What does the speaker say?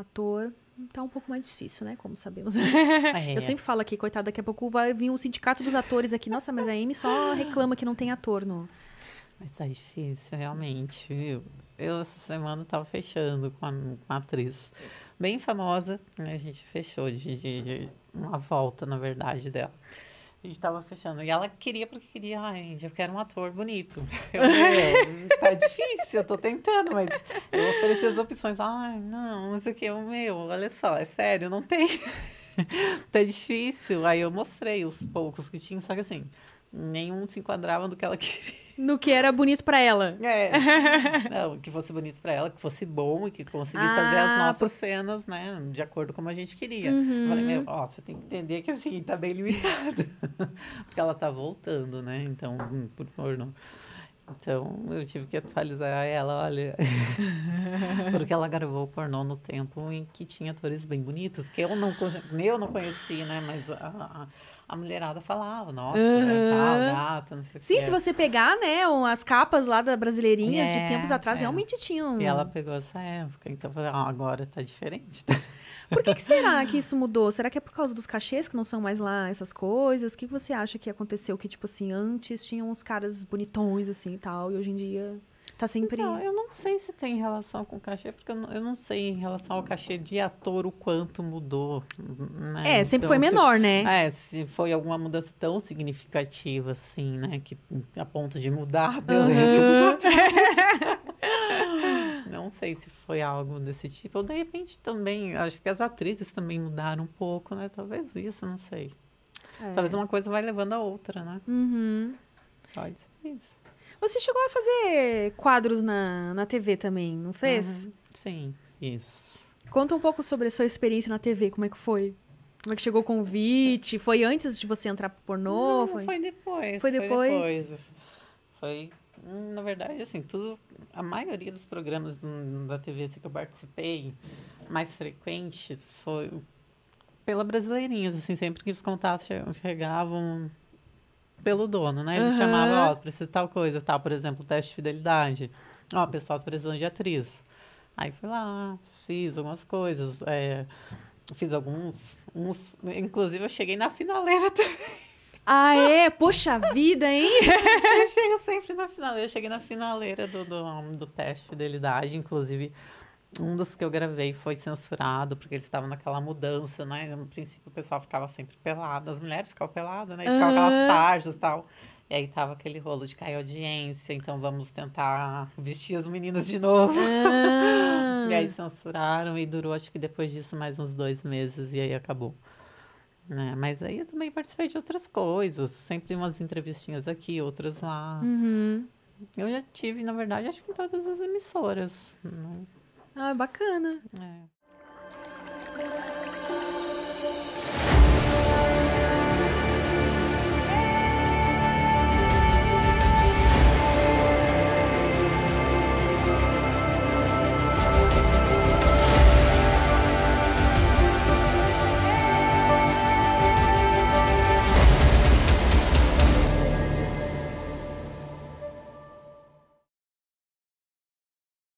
Ator tá um pouco mais difícil, né? Como sabemos. É. Eu sempre falo aqui, coitado, daqui a pouco vai vir o sindicato dos atores aqui. Nossa, mas a Amy só reclama que não tem ator no. Mas tá difícil, realmente, viu? Eu, essa semana, tava fechando com uma, uma atriz bem famosa, né? A gente fechou de, de- de uma volta, na verdade, dela. A gente tava fechando. E ela queria, porque queria, ai, eu quero um ator bonito. Eu falei, é, tá difícil, eu tô tentando, mas eu ofereci as opções. Ai, não, não sei o que, o meu, olha só, é sério, não tem. tá difícil. Aí eu mostrei os poucos que tinha, só que assim, nenhum se enquadrava no que ela queria. No que era bonito pra ela. É. Não, que fosse bonito pra ela, que fosse bom e que conseguisse fazer Ah, as nossas cenas, né? De acordo com como a gente queria. Eu falei, meu, ó, você tem que entender que assim, tá bem limitado. Porque ela tá voltando, né? Então, hum, por pornô. Então, eu tive que atualizar ela, olha. Porque ela gravou o pornô no tempo em que tinha atores bem bonitos, que eu não, eu não conheci, né? Mas a, a, mulherada falava, nossa, Aham. tal, gato, não sei o Sim, se você pegar, né, as capas lá da Brasileirinhas de É, tempos atrás, é. realmente tinham. E ela pegou essa época, então falei, ah, agora tá diferente. Por que, que será que isso mudou? Será que é por causa dos cachês que não são mais lá essas coisas? O que você acha que aconteceu? Que, tipo assim, antes tinham uns caras bonitões, assim, e tal, e hoje em dia tá sempre... Então, eu não sei se tem relação com o cachê, porque eu não, eu não sei em relação ao cachê de ator o quanto mudou. né? É, sempre Então, foi se- menor, né? É, se foi alguma mudança tão significativa assim, né? Que a ponto de mudar a beleza dos atores. Não sei se foi algo desse tipo. Ou de repente também, acho que as atrizes também mudaram um pouco, né? Talvez isso, não sei. É. Talvez uma coisa vai levando a outra, né? Uhum. Pode ser isso. Você chegou a fazer quadros na, na TV também, não fez? Uhum. Sim, isso. Conta um pouco sobre a sua experiência na TV, como é que foi? Como é que chegou o convite? Foi antes de você entrar pro pornô? Não, foi depois. Foi depois? depois. Foi, hum, na verdade, assim, tudo. A maioria dos programas da TV assim, que eu participei, mais frequentes, foi pela Brasileirinhas, assim, sempre que os contatos che- chegavam pelo dono, né? Ele Aham. chamava, ó, precisa de tal coisa, tal, por exemplo, teste de fidelidade. Ó, o pessoal tá precisando de atriz. Aí fui lá, fiz algumas coisas, é, fiz alguns, uns, inclusive eu cheguei na finaleira Ah, é? Poxa vida, hein? Eu chego sempre na finaleira. Eu cheguei na finaleira do, do, do teste de fidelidade. Inclusive, um dos que eu gravei foi censurado, porque eles estavam naquela mudança, né? No princípio, o pessoal ficava sempre pelado. As mulheres ficavam peladas, né? E ficavam Aham. aquelas tarjas e tal. E aí tava aquele rolo de cair audiência. Então, vamos tentar vestir as meninas de novo. Ah. E aí censuraram e durou, acho que depois disso, mais uns dois meses. E aí acabou. Né? Mas aí eu também participei de outras coisas. Sempre umas entrevistinhas aqui, outras lá. Uhum. Eu já tive, na verdade, acho que em todas as emissoras. né? Ah, bacana. É.